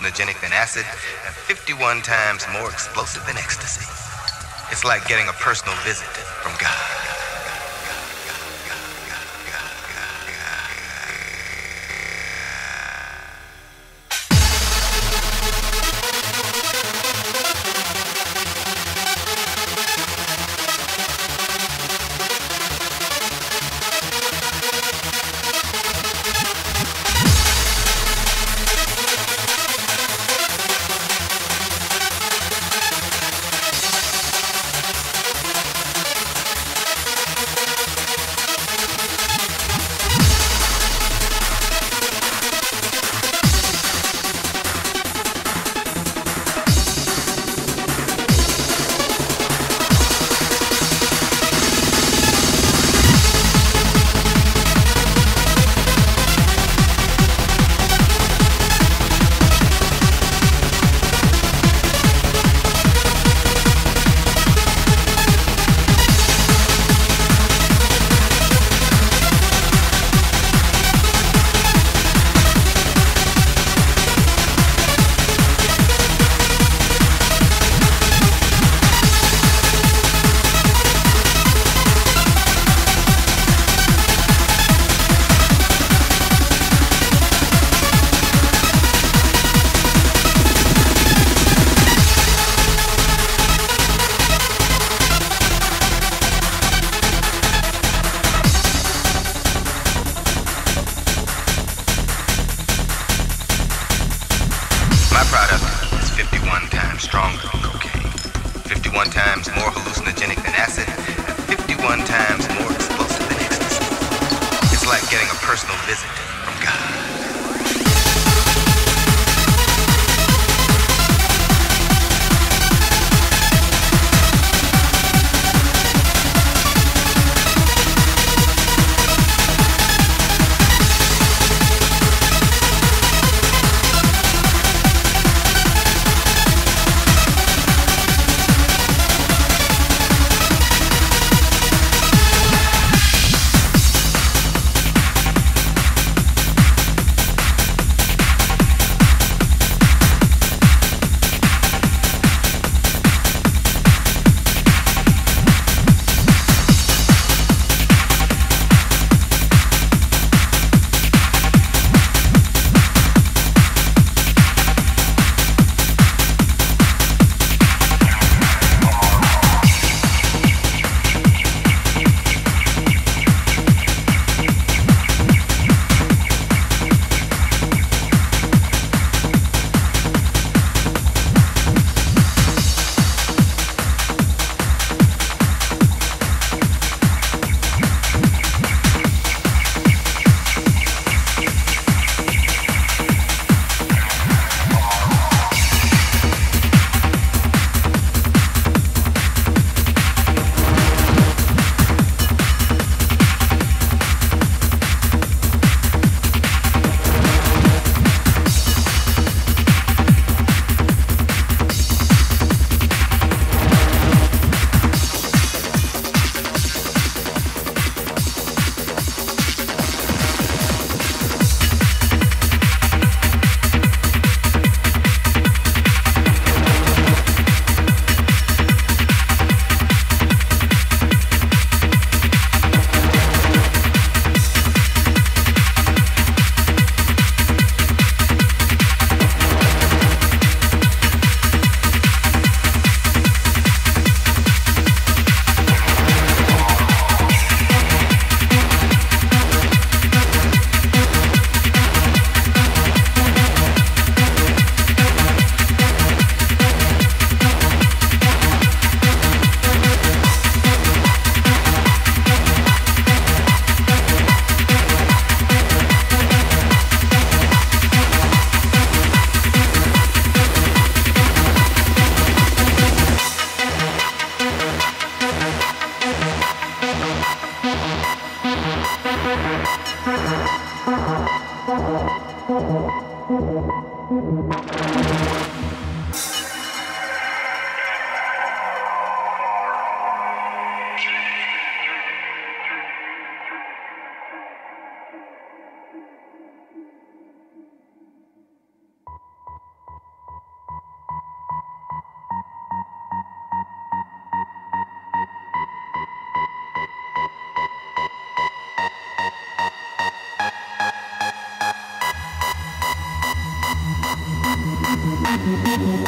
hallucinogenic than acid and 51 times more explosive than ecstasy. It's like getting a personal visit.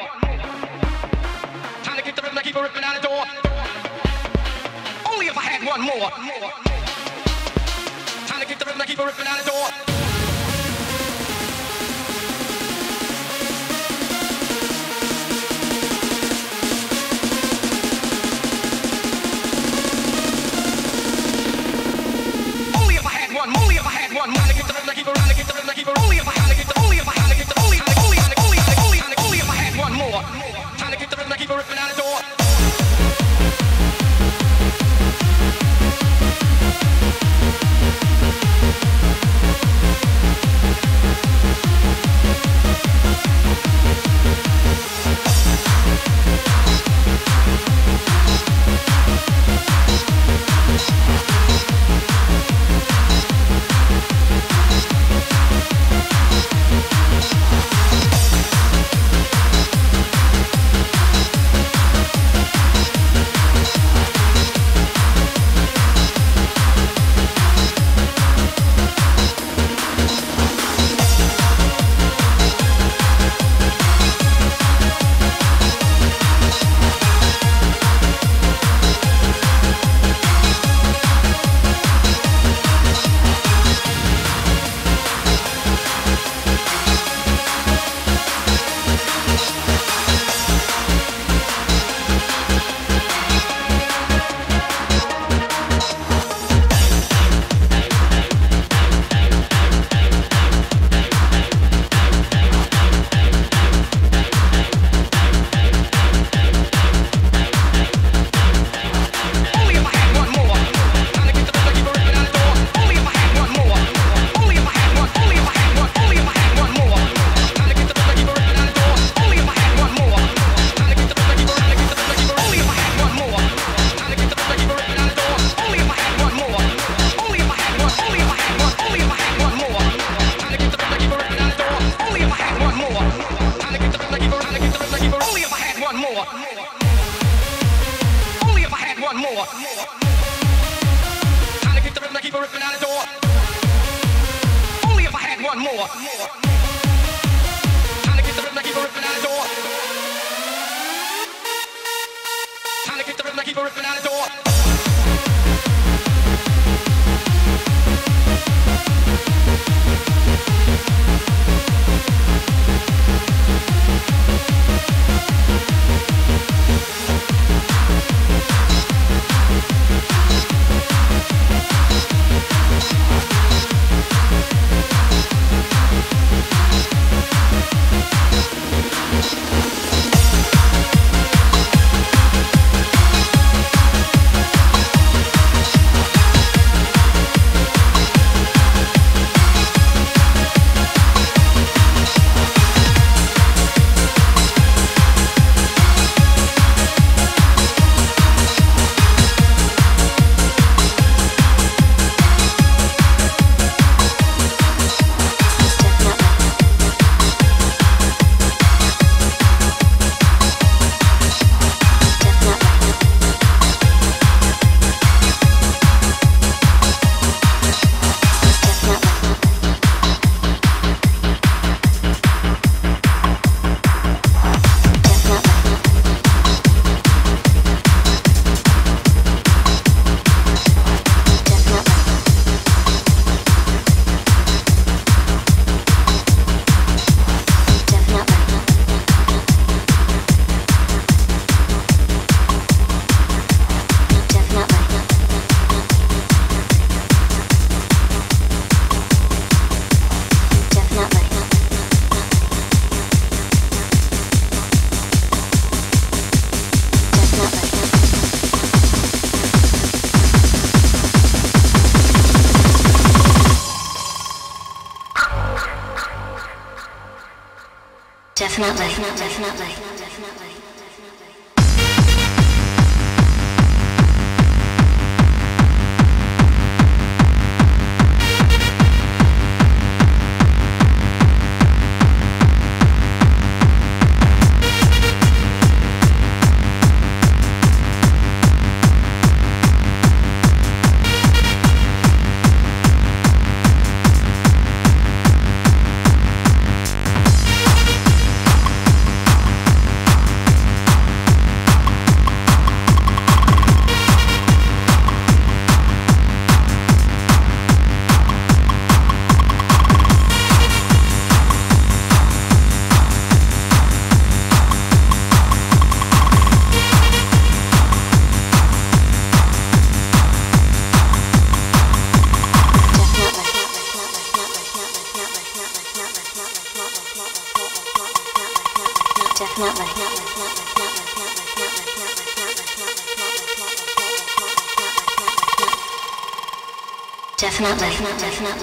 Time to kick the rhythm, I keep a ripping out the door. Only if I had one more. Time to kick the rhythm, I keep a ripping out the door. Only if I had one, only if I had one, only if I had one, only keep I had one, only if only if I had one, working out of definitely. definitely. Definitely, definitely.